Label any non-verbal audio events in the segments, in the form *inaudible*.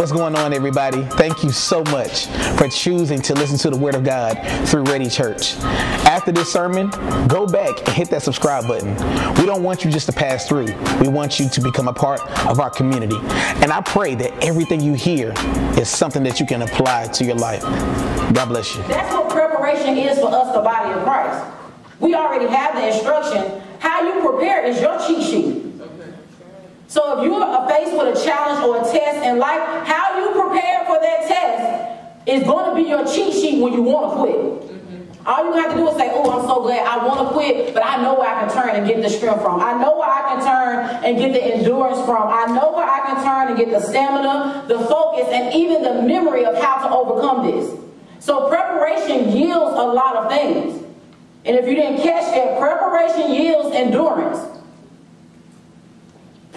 What's going on, everybody? Thank you so much for choosing to listen to the Word of God through Ready Church. After this sermon, go back and hit that subscribe button. We don't want you just to pass through, we want you to become a part of our community. And I pray that everything you hear is something that you can apply to your life. God bless you. That's what preparation is for us, the body of Christ. We already have the instruction. How you prepare is your cheat sheet. So if you are faced with a challenge or a test in life, how you prepare for that test is going to be your cheat sheet when you want to quit. Mm-hmm. All you have to do is say, oh, I'm so glad I want to quit, but I know where I can turn and get the strength from. I know where I can turn and get the endurance from. I know where I can turn and get the stamina, the focus, and even the memory of how to overcome this. So preparation yields a lot of things. And if you didn't catch that, preparation yields endurance.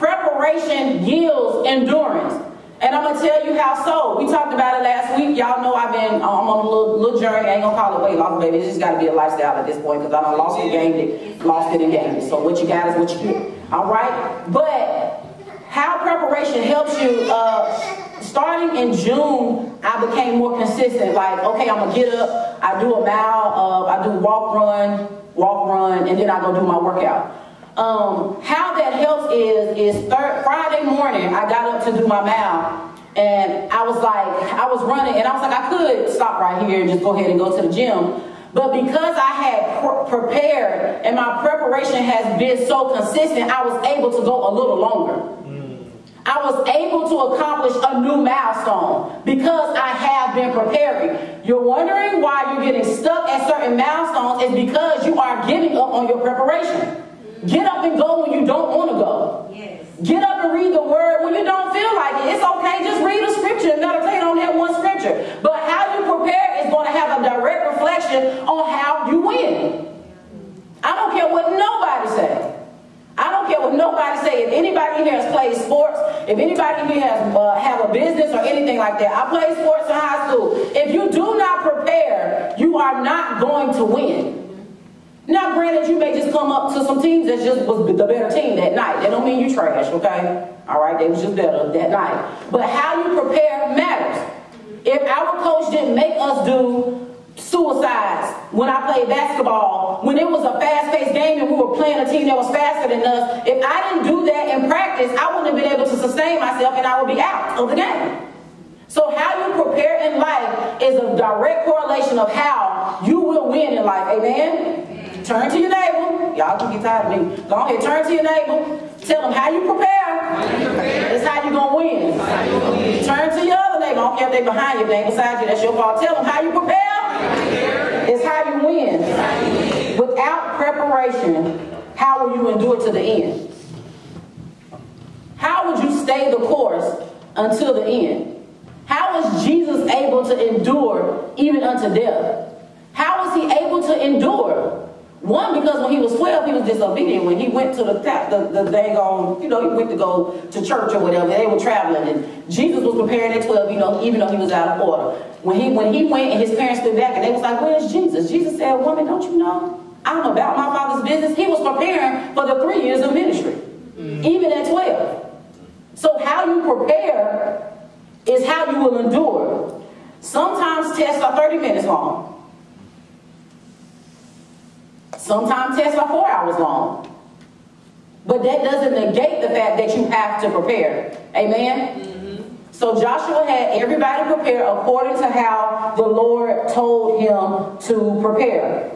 Preparation yields endurance. And I'm going to tell you how so. We talked about it last week. Y'all know I've been, I'm on a little, little journey. I ain't going to call it weight loss, baby. It's just got to be a lifestyle at this point because I done lost it, gained it, lost it, and gained it. So what you got is what you get. All right? But how preparation helps you, uh, starting in June, I became more consistent. Like, okay, I'm going to get up, I do a mile, uh, I do walk, run, walk, run, and then I go do my workout. Um, how that helps is, is third, Friday morning, I got up to do my mile. And I was like, I was running, and I was like, I could stop right here and just go ahead and go to the gym. But because I had pr prepared and my preparation has been so consistent, I was able to go a little longer. I was able to accomplish a new milestone because I have been preparing. You're wondering why you're getting stuck at certain milestones is because you are giving up on your preparation. Get up and go when you don't want to go. Yes. Get up and read the word when you don't feel like it. It's okay, just read a scripture and meditate on that one scripture. But how you prepare is going to have a direct reflection on how you win. I don't care what nobody say. I don't care what nobody say. If anybody here has played sports, if anybody here has uh, have a business or anything like that, I played sports in high school. If you do not prepare, you are not going to win. Now, granted, you may just come up that just was the better team that night. That don't mean you trash, okay? All right, they was just better that night. But how you prepare matters. If our coach didn't make us do suicides when I played basketball, when it was a fast-paced game and we were playing a team that was faster than us, if I didn't do that in practice, I wouldn't have been able to sustain myself and I would be out of the game. So how you prepare in life is a direct correlation of how you will win in life. Amen? Turn to your neighbor. Y'all can get tired of me. Go ahead, turn to your neighbor. Tell them how you prepare. It's how you're going to win. Turn to your other neighbor. I don't care if they're behind you, they beside you. That's your fault. Tell them how you prepare. It's how you win. Without preparation, how will you endure to the end? How would you stay the course until the end? How was Jesus able to endure even unto death? How was he able to endure? One, because when he was 12, he was disobedient. When he went to the, the, the dang on, you know, he went to go to church or whatever, they were traveling, and Jesus was preparing at 12, you know, even though he was out of order. When he, when he went and his parents stood back and they was like, where's Jesus? Jesus said, woman, don't you know? I'm about my father's business. He was preparing for the three years of ministry, mm. even at 12. So how you prepare is how you will endure. Sometimes tests are 30 minutes long. Sometimes tests are four hours long. But that doesn't negate the fact that you have to prepare. Amen? Mm-hmm. So Joshua had everybody prepare according to how the Lord told him to prepare.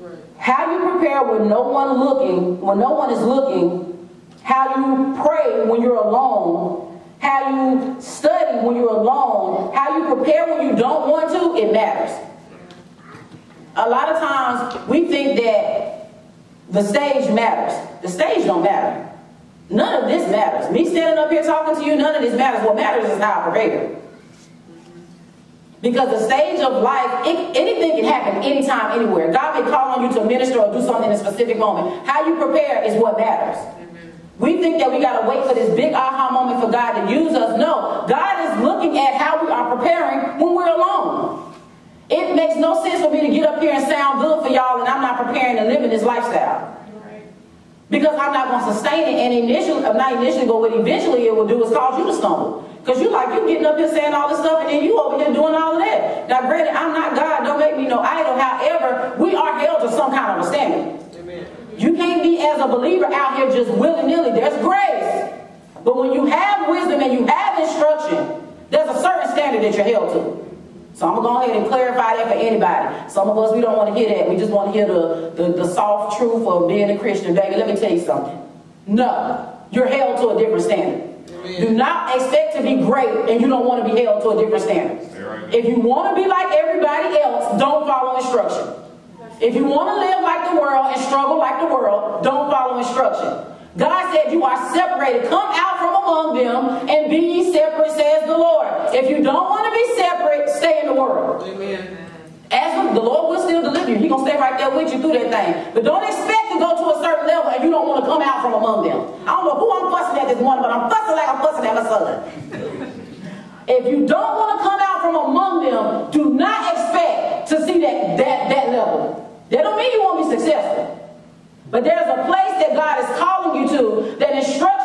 Right. How you prepare when no one looking, when no one is looking, how you pray when you're alone, how you study when you're alone, how you prepare when you don't want to, it matters a lot of times we think that the stage matters. The stage don't matter. None of this matters. Me standing up here talking to you, none of this matters. What matters is how I prepare. Because the stage of life, it, anything can happen anytime, anywhere. God may call on you to minister or do something in a specific moment. How you prepare is what matters. We think that we got to wait for this big aha moment for God to use us. No, God is looking at how we are preparing when we're alone. It makes no sense for me to get up here and sound good for y'all and I'm not preparing to live in this lifestyle. Because I'm not going to sustain it and initially, not initially, but what eventually it will do is cause you to stumble. Because you like, you getting getting up here saying all this stuff, and then you over here doing all of that. Now, granted, I'm not God. Don't make me no idol. However, we are held to some kind of a standard. Amen. You can't be as a believer out here just willy-nilly. There's grace. But when you have wisdom and you have instruction, there's a certain standard that you're held to. So I'm going to go ahead and clarify that for anybody. Some of us, we don't want to hear that. We just want to hear the, the, the soft truth of being a Christian. Baby, let me tell you something. No, you're held to a different standard. Amen. Do not expect to be great and you don't want to be held to a different standard. Right. If you want to be like everybody else, don't follow instruction. If you want to live like the world and struggle like the world, don't follow instruction. God said you are separated. Come out from among them and be separate, says the Lord. If you don't want to be separate, stay in the world. Amen. As the Lord will still deliver you. He's going to stay right there with you through that thing. But don't expect to go to a certain level and you don't want to come out from among them. I don't know who I'm fussing at this morning, but I'm fussing like I'm fussing at my son. if you don't want to come out from among them, do not expect to see that, that, that level. That don't mean you won't be successful. But there's a place that God is calling you to, that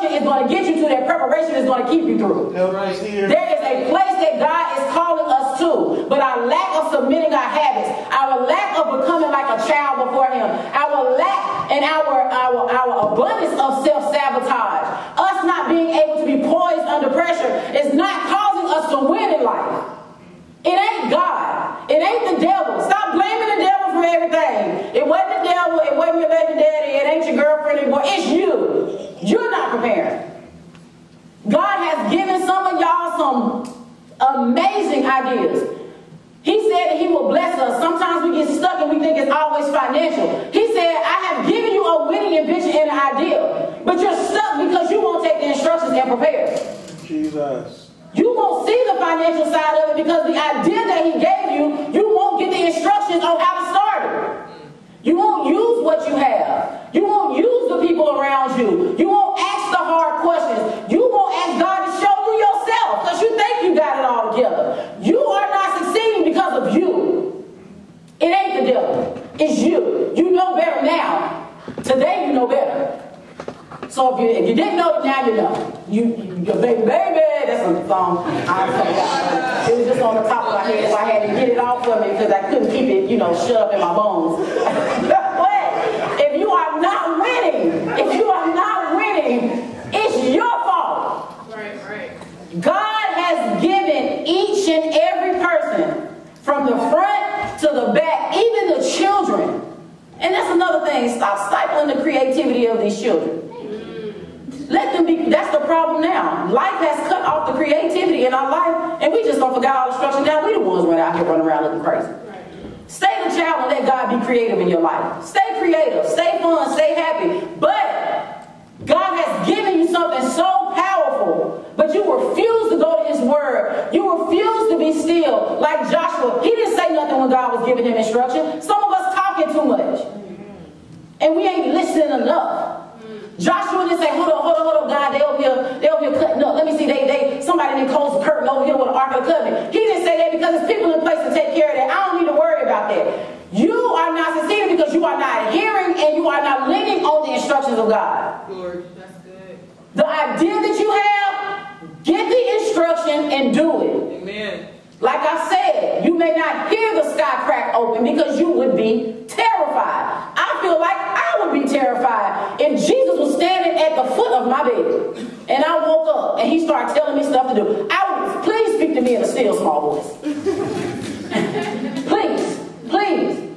is going to get you to, that preparation is going to keep you through. Right there is a place that God is calling us to, but our lack of submitting our habits, our lack of becoming like a child before Him, our lack and our, our, our abundance of self-sabotage, us not being able to be poised under pressure is not causing us to win in life. It ain't God. It ain't the devil. Stop blaming the devil for everything. It wasn't the devil. It wasn't your baby daddy. It ain't your girlfriend anymore. It's you. You're not prepared. God has given some of y'all some amazing ideas. He said that he will bless us. Sometimes we get stuck and we think it's always financial. He said, I have given you a winning ambition and an idea. But you're stuck because you won't take the instructions and prepare. Jesus. You won't see the financial side of it because the idea that he gave you, you won't get the instructions on how to start You won't use what you have. You won't use the people around you. You won't ask the hard questions. You won't ask God to show you yourself because you think you got it all together. You are not succeeding because of you. It ain't the devil. It's you. You know better now. Today you know better. So if you, if you didn't know, now you know. You, you your baby, baby, that's a song. I. It was just on the top of my head, so I had to get it off of me because I couldn't keep it, you know, shut up in my bones. *laughs* but if you are not winning, if you are not winning, it's your fault. Right, right. God has given each and every person from the front to the back, even the children. And that's another thing. Stop stifling the creativity of these children. Be, that's the problem now. Life has cut off the creativity in our life, and we just don't forget all the structure. Now we the ones running out here running around looking crazy. Stay the child and let God be creative in your life. Stay creative, stay fun, stay happy. But God has given you something so powerful, but you refuse to go to his word. You refuse to be still. Like Joshua, he didn't say nothing when God was giving him instruction. Some of us talking too much. And we ain't listening enough. Joshua didn't say, hold on, hold on, hold on, God, they over here, they over here cutting up. Let me see, they, they, somebody didn't close the curtain over here with the Ark of the Covenant. He didn't say that because there's people in place to take care of that. I don't need to worry about that. You are not succeeding because you are not hearing and you are not leaning on the instructions of God. Lord, that's good. The idea that you have, get the instruction and do it. Amen. Like I said, you may not hear the sky crack open because you would be terrified. I feel like Would be terrified if Jesus was standing at the foot of my bed and I woke up and he started telling me stuff to do. I would please speak to me in a still small voice. *laughs* please, please.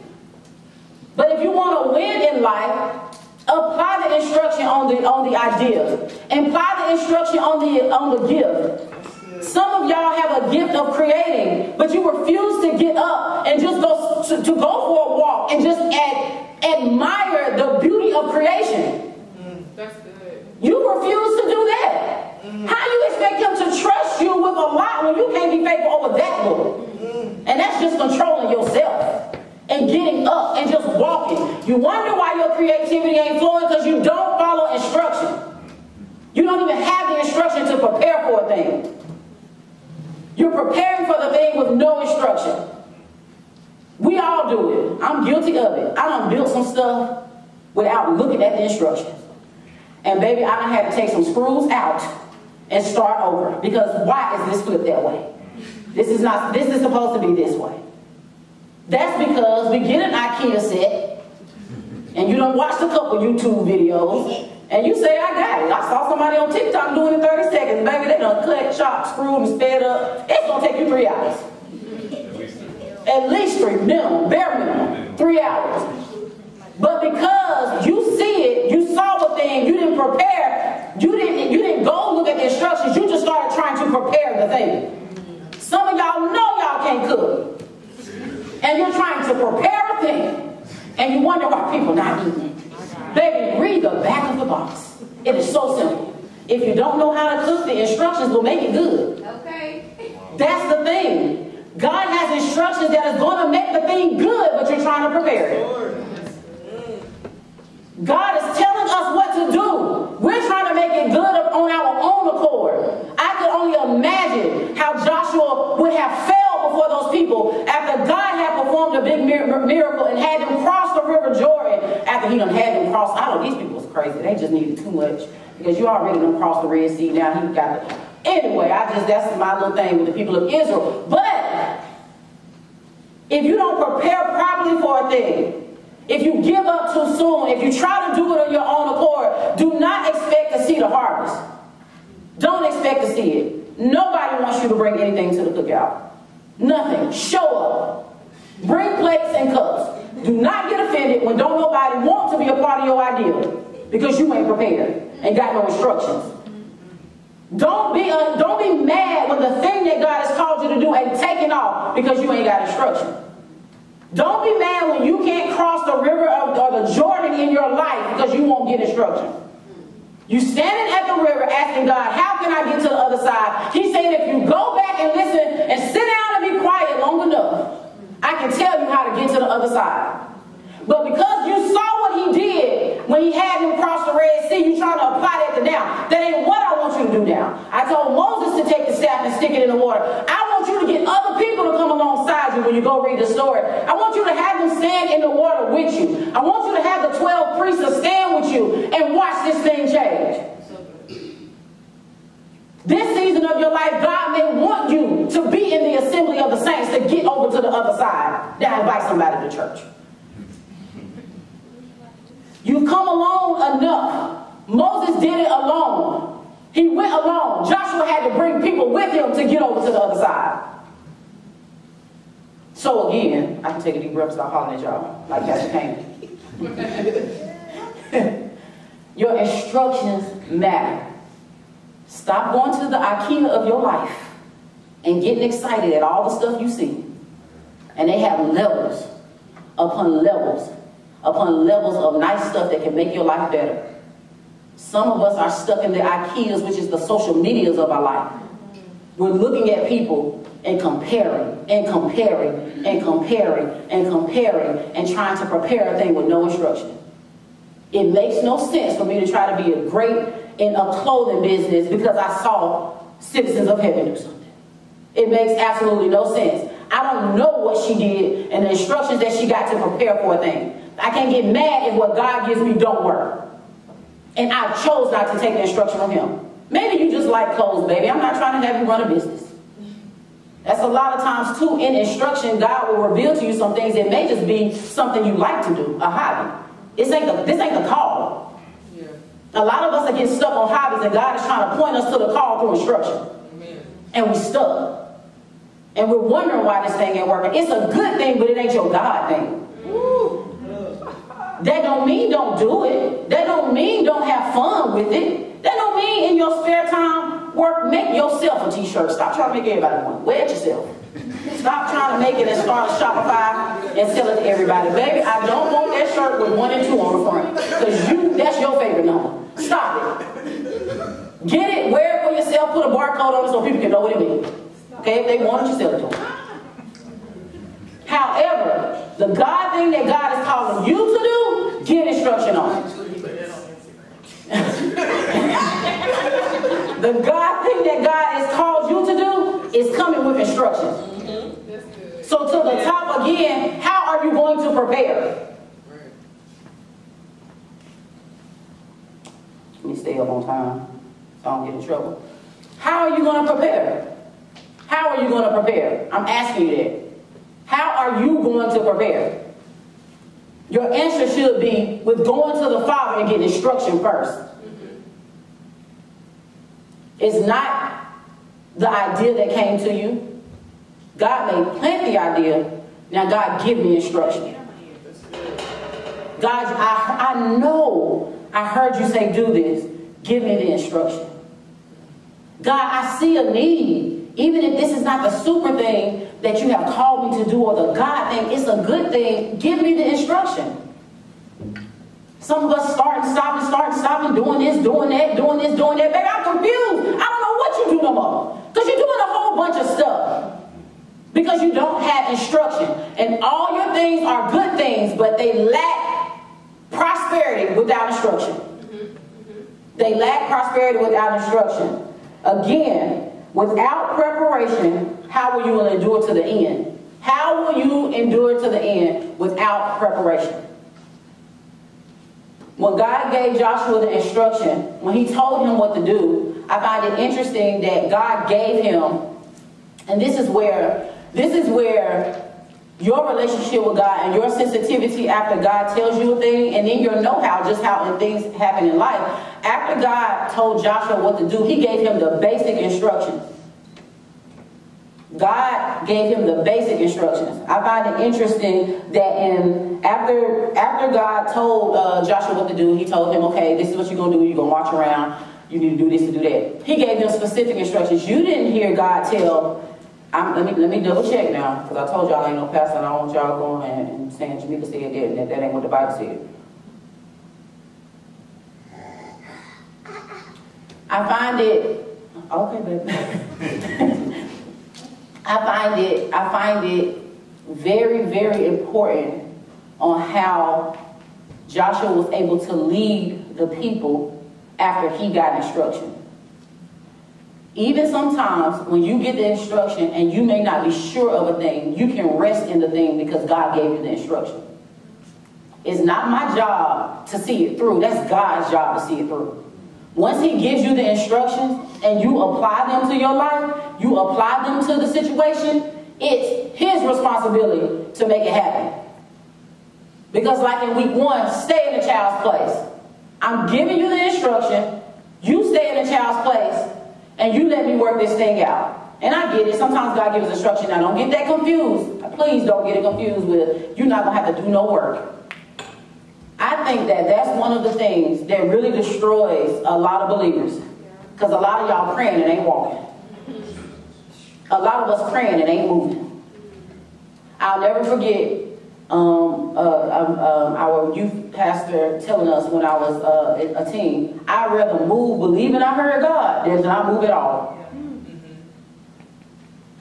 But if you want to win in life, apply the instruction on the on the idea. Apply the instruction on the on the gift. Some of y'all have a gift of creating, but you refuse to get up and just go to, to go for a walk and just ad, admire the beauty of creation. Mm, that's good. You refuse to do that. Mm. How you expect him to trust you with a lot when you can't be faithful over that little? Mm. And that's just controlling yourself and getting up and just walking. You wonder why your creativity ain't flowing because you don't follow instruction. You don't even have the instruction to prepare for a thing. You're preparing for the thing with no instruction. All do it. I'm guilty of it. I done built some stuff without looking at the instructions. And baby, I done had to take some screws out and start over. Because why is this flipped that way? This is not, this is supposed to be this way. That's because we get an IKEA set, and you don't watch a couple YouTube videos, and you say, I got it. I saw somebody on TikTok doing it in 30 seconds. Baby, they done cut, chopped, screwed, and sped up. It's gonna take you three hours. At least three, minimum, bare minimum, three hours. But because you see it, you saw the thing, you didn't prepare, you didn't, you didn't go look at the instructions, you just started trying to prepare the thing. Some of y'all know y'all can't cook. And you're trying to prepare a thing, and you wonder why people not eating. it. Baby, read the back of the box. It is so simple. If you don't know how to cook, the instructions will make it good. Okay. That's the thing. God has instructions that is going to make the thing good, but you're trying to prepare it. God is telling us what to do. We're trying to make it good on our own accord. I could only imagine how Joshua would have felt before those people after God had performed a big miracle and had them cross the river Jordan after he done had them cross. I know these people was crazy. They just needed too much because you already done crossed the Red Sea. Now he got it. Anyway, I just, that's my little thing with the people of Israel. But if you don't prepare properly for a thing, if you give up too soon, if you try to do it on your own accord, do not expect to see the harvest. Don't expect to see it. Nobody wants you to bring anything to the cookout. Nothing. Show up. Bring plates and cups. Do not get offended when don't nobody want to be a part of your idea because you ain't prepared and got no instructions. Don't be, uh, don't be mad when the thing that God has called you to do ain't taking off because you ain't got instruction. Don't be mad when you can't cross the river of, or the Jordan in your life because you won't get instruction. You standing at the river asking God, how can I get to the other side? He's saying if you go back and listen and sit down and be quiet long enough, I can tell you how to get to the other side. But because you saw what he did when he had him cross the Red Sea, you trying to apply that to now. That ain't what I want you to do now. I told Moses to take the staff and stick it in the water. I want you to get other people to come alongside you when you go read the story. I want you to have them stand in the water with you. I want you to have the 12 priests to stand with you and watch this thing change. This season of your life, God may want you to be in the assembly of the saints to get over to the other side. Now invite somebody to church. You've come along enough. Moses did it alone. He went alone. Joshua had to bring people with him to get over to the other side. So again, I can take a deep breath start hollering at y'all like Pastor Kane. *laughs* your instructions matter. Stop going to the IKEA of your life and getting excited at all the stuff you see. And they have levels upon levels upon levels of nice stuff that can make your life better. Some of us are stuck in the IKEAs, which is the social medias of our life. We're looking at people and comparing and comparing and comparing and comparing and trying to prepare a thing with no instruction. It makes no sense for me to try to be a great in a clothing business because I saw Citizens of Heaven do something. It makes absolutely no sense. I don't know what she did and the instructions that she got to prepare for a thing. I can't get mad if what God gives me don't work. And I chose not to take the instruction from him. Maybe you just like clothes, baby. I'm not trying to have you run a business. That's a lot of times too. In instruction, God will reveal to you some things. that may just be something you like to do, a hobby. This ain't the, this ain't the call. Yeah. A lot of us are getting stuck on hobbies, and God is trying to point us to the call through instruction. Amen. And we stuck. And we're wondering why this thing ain't working. It's a good thing, but it ain't your God thing. That don't mean don't do it. That don't mean don't have fun with it. That don't mean in your spare time work, make yourself a t-shirt. Stop trying to make everybody one. Wear it yourself. Stop trying to make it and start a Shopify and sell it to everybody. Baby, I don't want that shirt with one and two on the front. Because you, that's your favorite number. Stop it. Get it, wear it for yourself, put a barcode on it so people can know what it means. Okay, if they want it, you sell it to them. However, the God thing that God is calling you to do, get instruction on it. the God thing that God has called you to do is coming with instructions. So to the top again, how are you going to prepare? Let me stay up on time so I don't get in trouble. How are you going to prepare? How are you going to prepare? I'm asking you that. How are you going to prepare? Your answer should be with going to the Father and getting instruction 1st It's not the idea that came to you. God may plant the idea. Now, God, give me instruction. God, I, I know I heard you say do this. Give me the instruction. God, I see a need. Even if this is not the super thing that you have called me to do or the God thing, it's a good thing. Give me the instruction. Some of us start and stop and start and stop and doing this, doing that, doing this, doing that. Baby, I'm confused. I don't know what you do no more. Because you're doing a whole bunch of stuff. Because you don't have instruction. And all your things are good things, but they lack prosperity without instruction. Mm-hmm. Mm-hmm. They lack prosperity without instruction. Again, without preparation, how will you endure to the end? How will you endure to the end without preparation? When God gave Joshua the instruction, when he told him what to do, I find it interesting that God gave him, and this is where this is where your relationship with God and your sensitivity after God tells you a thing, and then your know-how, just how things happen in life. After God told Joshua what to do, he gave him the basic instructions. God gave him the basic instructions. I find it interesting that in after after God told uh, Joshua what to do, he told him, okay, this is what you're gonna do. You're gonna march around. You need to do this to do that. He gave them specific instructions. You didn't hear God tell. I'm, let me let me double check now because I told y'all I ain't no pastor and I don't want y'all going and, saying Jamaica said that and that, that ain't what the Bible said. I find it okay, baby. *laughs* I find it, I find it very, very important on how Joshua was able to lead the people after he got instruction. Even sometimes when you get the instruction and you may not be sure of a thing, you can rest in the thing because God gave you the instruction. It's not my job to see it through. That's God's job to see it through. Once he gives you the instructions and you apply them to your life, you apply them to the situation, it's his responsibility to make it happen. Because like in week one, stay in the child's place. I'm giving you the instruction, you stay in the child's place, and you let me work this thing out. And I get it. Sometimes God gives instruction. Now don't get that confused. Please don't get it confused with you're not going to have to do no work. I think that that's one of the things that really destroys a lot of believers. Because a lot of y'all praying and ain't walking. A lot of us praying and ain't moving. I'll never forget um, uh, um, um, our youth pastor telling us when I was uh, a teen, I'd rather move believing I heard God than not move at all.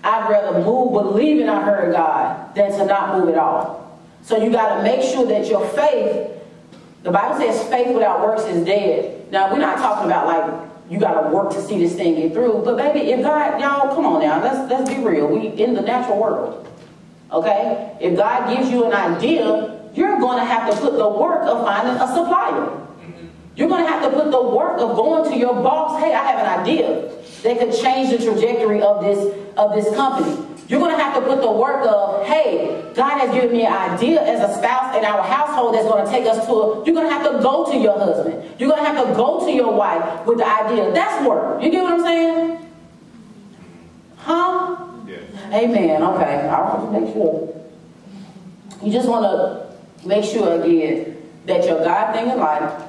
I'd rather move believing I heard God than to not move at all. So you got to make sure that your faith the Bible says faith without works is dead. Now, we're not talking about like you got to work to see this thing get through. But baby, if God, y'all, come on now, let's let's be real. We in the natural world, okay? If God gives you an idea, you're going to have to put the work of finding a supplier. Mm-hmm. You're going to have to put the work of going to your boss. Hey, I have an idea that could change the trajectory of this of this company. You're going to have to put the work of, hey, God has given me an idea as a spouse in our household that's going to take us to a, you're going to have to go to your husband. You're going to have to go to your wife with the idea. That's work. You get what I'm saying? Huh? Amen. Okay. I want to make sure. You just want to make sure again that your God thing in life,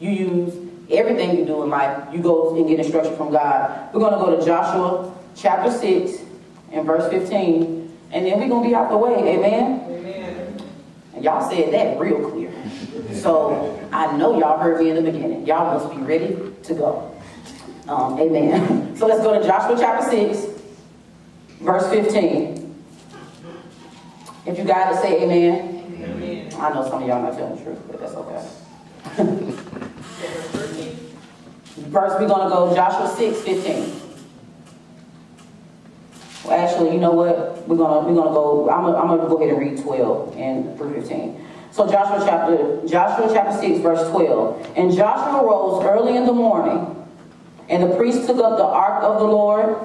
you use everything you do in life, you go and get instruction from God. We're going to go to Joshua chapter 6 and verse 15, and then we're going to be out the way. Amen? Amen. And y'all said that real clear. So I know y'all heard me in the beginning. Y'all must be ready to go. Um, amen. *laughs* So let's go to Joshua chapter 6, verse 15. If you got to say amen. amen. I know some of y'all not telling the truth, but that's okay. *laughs* First, we're going to go Joshua 6, 15. Well, actually, you know what? We're gonna we're gonna go. I'm gonna, I'm gonna go ahead and read 12 and through 15. So Joshua chapter Joshua chapter 6 verse 12. And Joshua rose early in the morning And the priests took up the ark of the Lord.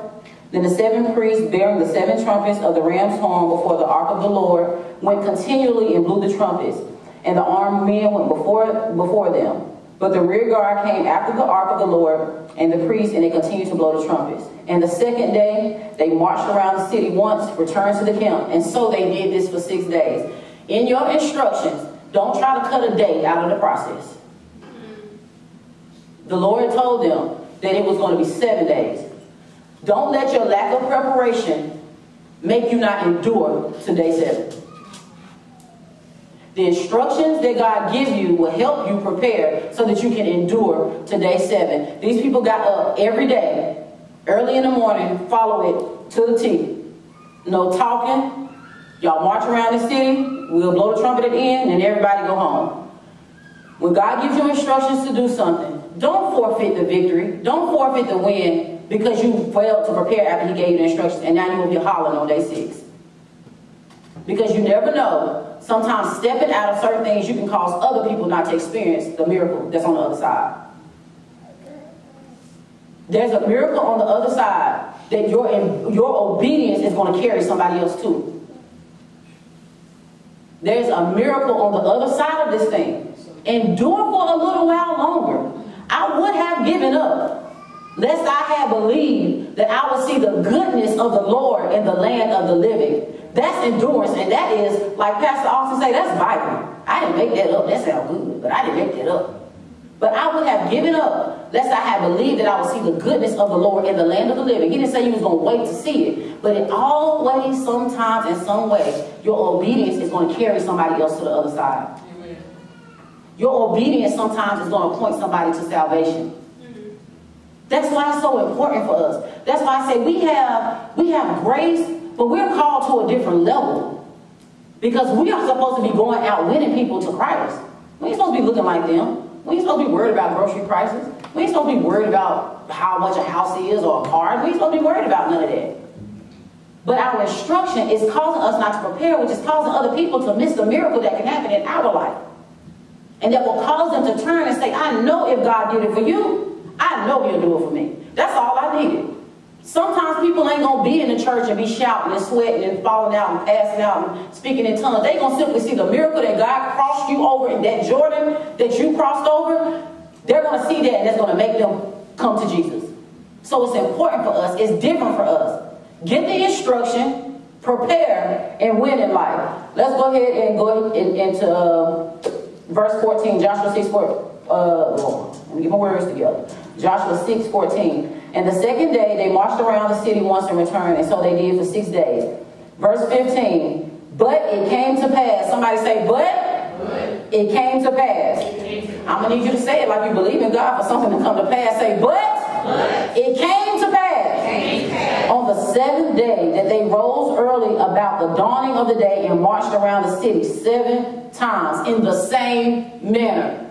Then the seven priests, bearing the seven trumpets of the ram's horn before the ark of the Lord, went continually and blew the trumpets. And the armed men went before, before them. But the rear guard came after the ark of the Lord and the priests, and they continued to blow the trumpets. And the second day, they marched around the city once, returned to the camp. And so they did this for six days. In your instructions, don't try to cut a day out of the process. The Lord told them that it was going to be seven days. Don't let your lack of preparation make you not endure to day seven. The instructions that God gives you will help you prepare so that you can endure to day seven. These people got up every day, early in the morning, follow it to the T. No talking. Y'all march around the city. We'll blow the trumpet at the end, and everybody go home. When God gives you instructions to do something, don't forfeit the victory. Don't forfeit the win because you failed to prepare after He gave you the instructions, and now you will be hollering on day six. Because you never know. Sometimes stepping out of certain things, you can cause other people not to experience the miracle that's on the other side. There's a miracle on the other side that your, your obedience is going to carry somebody else to. There's a miracle on the other side of this thing. Endure for a little while longer. I would have given up, lest I had believed that I would see the goodness of the Lord in the land of the living. That's endurance, and that is, like Pastor Austin say, that's Bible. I didn't make that up. That sounds good, but I didn't make that up. But I would have given up lest I had believed that I would see the goodness of the Lord in the land of the living. He didn't say he was going to wait to see it. But in always, sometimes, in some way, your obedience is going to carry somebody else to the other side. Your obedience sometimes is going to point somebody to salvation. That's why it's so important for us. That's why I say we have we have grace but we're called to a different level. Because we are supposed to be going out winning people to Christ. We ain't supposed to be looking like them. We ain't supposed to be worried about grocery prices. We ain't supposed to be worried about how much a house is or a car. We ain't supposed to be worried about none of that. But our instruction is causing us not to prepare, which is causing other people to miss the miracle that can happen in our life. And that will cause them to turn and say, I know if God did it for you, I know you'll do it for me. That's all I needed. Sometimes people ain't gonna be in the church and be shouting and sweating and falling out and passing out and speaking in tongues. They gonna simply see the miracle that God crossed you over in that Jordan that you crossed over. They're gonna see that and that's gonna make them come to Jesus. So it's important for us. It's different for us. Get the instruction, prepare, and win in life. Let's go ahead and go into uh, verse 14, Joshua 6, 4. Uh, let me get my words together. Joshua 6, 14. And the second day they marched around the city once and returned, and so they did for six days. Verse 15. But it came to pass. Somebody say, but, but. it came to pass. I'm going to need you to say it like you believe in God for something to come to pass. Say, but, but. it came to pass. Came pass. On the seventh day that they rose early about the dawning of the day and marched around the city seven times in the same manner.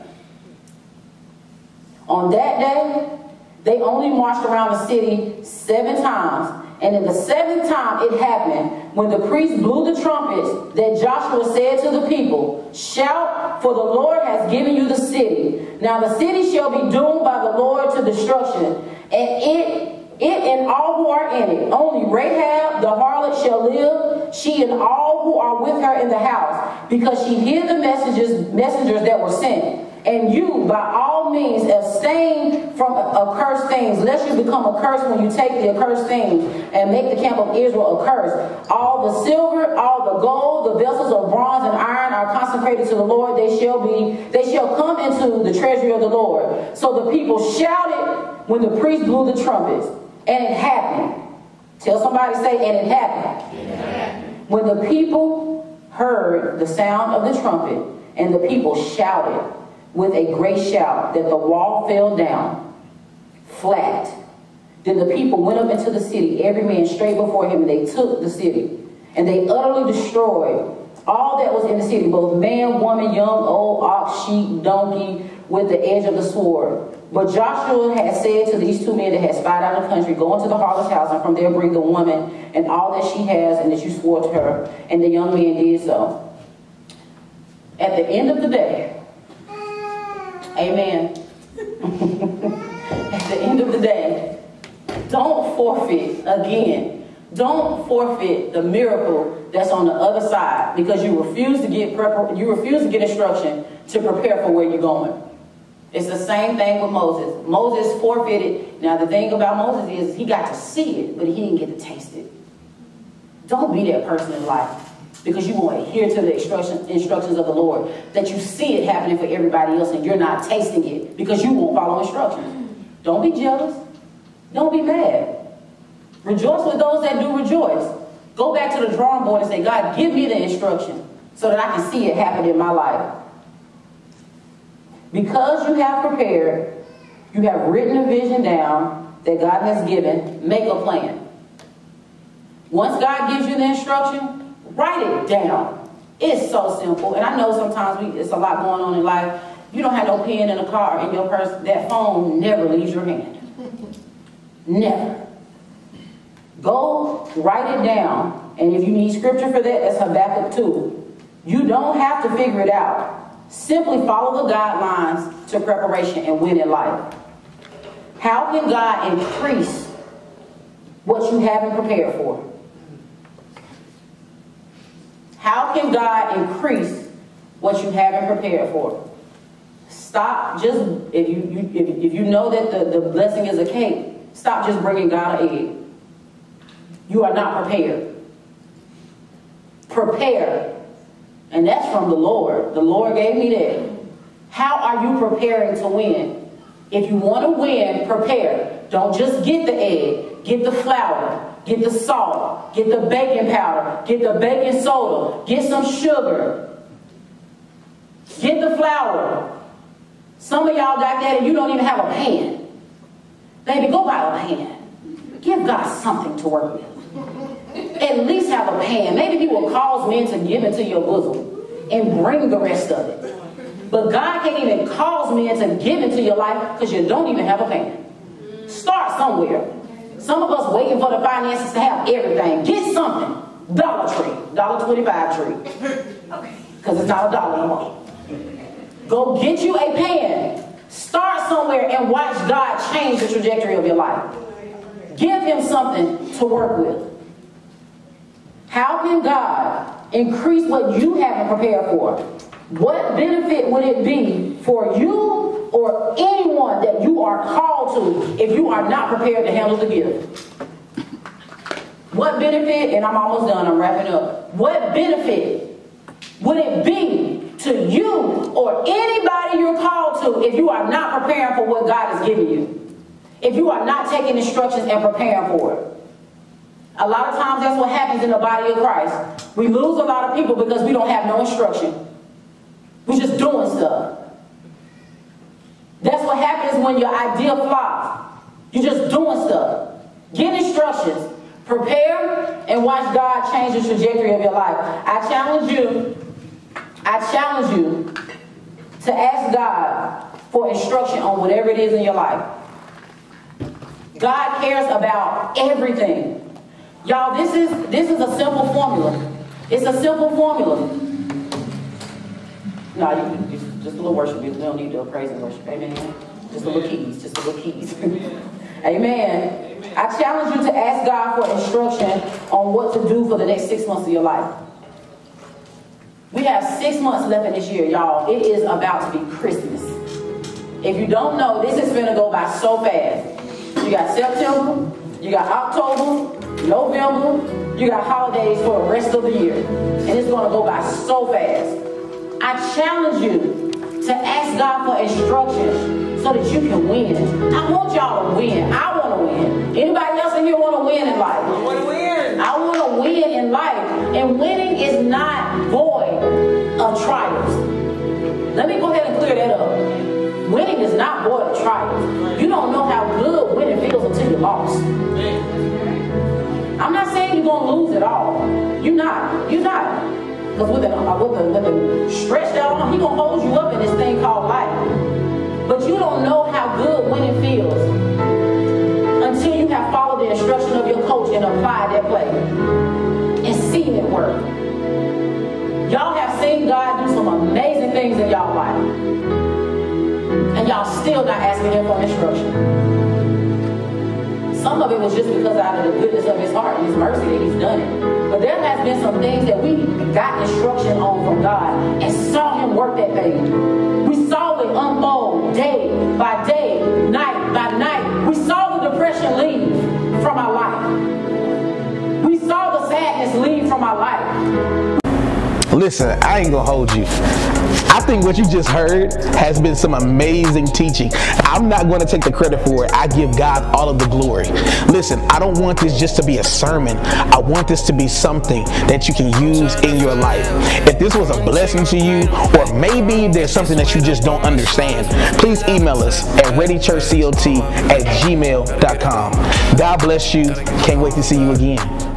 On that day, they only marched around the city seven times. And in the seventh time it happened, when the priest blew the trumpets, that Joshua said to the people, Shout, for the Lord has given you the city. Now the city shall be doomed by the Lord to destruction, and it it and all who are in it. Only Rahab the harlot shall live, she and all who are with her in the house, because she hid the messages, messengers that were sent. And you, by all means, abstain from accursed things, lest you become accursed when you take the accursed things and make the camp of Israel accursed. All the silver, all the gold, the vessels of bronze and iron are consecrated to the Lord. They shall be, they shall come into the treasury of the Lord. So the people shouted when the priest blew the trumpets, and it happened. Tell somebody, say, and it happened. It happened. When the people heard the sound of the trumpet, and the people shouted with a great shout that the wall fell down flat. Then the people went up into the city, every man straight before him, and they took the city. And they utterly destroyed all that was in the city, both man, woman, young, old, ox, sheep, donkey, with the edge of the sword. But Joshua had said to these two men that had spied out the country, Go into the harlot's house, and from there bring the woman and all that she has, and that you swore to her. And the young man did so. At the end of the day, Amen. At the end of the day, don't forfeit again. Don't forfeit the miracle that's on the other side because you refuse to get you refuse to get instruction to prepare for where you're going. It's the same thing with Moses. Moses forfeited. Now the thing about Moses is he got to see it, but he didn't get to taste it. Don't be that person in life because you won't adhere to the instruction, instructions of the Lord. That you see it happening for everybody else and you're not tasting it because you won't follow instructions. Don't be jealous. Don't be mad. Rejoice with those that do rejoice. Go back to the drawing board and say, God, give me the instruction so that I can see it happen in my life. Because you have prepared, you have written a vision down that God has given, make a plan. Once God gives you the instruction, write it down. It's so simple. And I know sometimes we, it's a lot going on in life. You don't have no pen in a car in your purse. That phone never leaves your hand. *laughs* Never. Go write it down. And if you need scripture for that, that's Habakkuk 2. You don't have to figure it out. Simply follow the guidelines to preparation and win in life. How can God increase what you haven't prepared for? How can God increase what you haven't prepared for? Stop just, if you, you if, if you know that the, the blessing is a cake, stop just bringing God an egg. You are not prepared. Prepare and that's from the Lord. The Lord gave me that. How are you preparing to win? If you want to win, prepare. Don't just get the egg. Get the flour. Get the salt. Get the baking powder. Get the baking soda. Get some sugar. Get the flour. Some of y'all got that and you don't even have a pan. Baby, go buy a pan. Give God something to work with at least have a pan. Maybe he will cause men to give into your bosom and bring the rest of it. But God can't even cause men to give into your life because you don't even have a pan. Start somewhere. Some of us waiting for the finances to have everything. Get something. Dollar Tree. Dollar 25 tree. Because it's not a dollar anymore. Go get you a pen. Start somewhere and watch God change the trajectory of your life. Give him something to work with. How can God increase what you haven't prepared for? What benefit would it be for you or anyone that you are called to if you are not prepared to handle the gift? What benefit, and I'm almost done, I'm wrapping up. What benefit would it be to you or anybody you're called to if you are not preparing for what God has given you? If you are not taking instructions and preparing for it? A lot of times that's what happens in the body of Christ. We lose a lot of people because we don't have no instruction. We're just doing stuff. What happens when your idea flops. You're just doing stuff. Get instructions. Prepare and watch God change the trajectory of your life. I challenge you, I challenge you to ask God for instruction on whatever it is in your life. God cares about everything. Y'all, this is this is a simple formula. It's a simple formula. No, you, just, a little worship. We don't need to praise and worship. Amen. Just a little keys. Just a little keys. *laughs* Amen. I challenge you to ask God for instruction on what to do for the next six months of your life. We have six months left in this year, y'all. It is about to be Christmas. If you don't know, this is gonna go by so fast. You got September, you got October, November, you got holidays for the rest of the year. And it's going to go by so fast. I challenge you to ask God for instructions so that you can win. I want y'all to win. I want to win. Anybody else in here want to win in life? I want to win. I want to win in life. And winning is not void of trials. Let me go ahead and clear that up. Winning is not void of trials. You don't know how good winning feels until you lost. I'm not saying you're gonna lose it all. You're not. You're not. Because with uh, with the with stretched out arm, he gonna hold you up in this thing called life. But you don't know how good winning feels until you have followed the instruction of your coach and applied that play and seen it work. Y'all have seen God do some amazing things in y'all life. And y'all still not asking him for instruction. Some of it was just because out of the goodness of his heart and his mercy that he's done it. But there has been some things that we got instruction on from God and saw him work that thing. We saw it unfold day by day, night by night. We saw the depression leave from our life. We saw the sadness leave from our life. Listen, I ain't gonna hold you. I think what you just heard has been some amazing teaching. I'm not to take the credit for it. I give God all of the glory. Listen, I don't want this just to be a sermon. I want this to be something that you can use in your life. If this was a blessing to you, or maybe there's something that you just don't understand, please email us at readychurchcot at gmail.com. God bless you. Can't wait to see you again.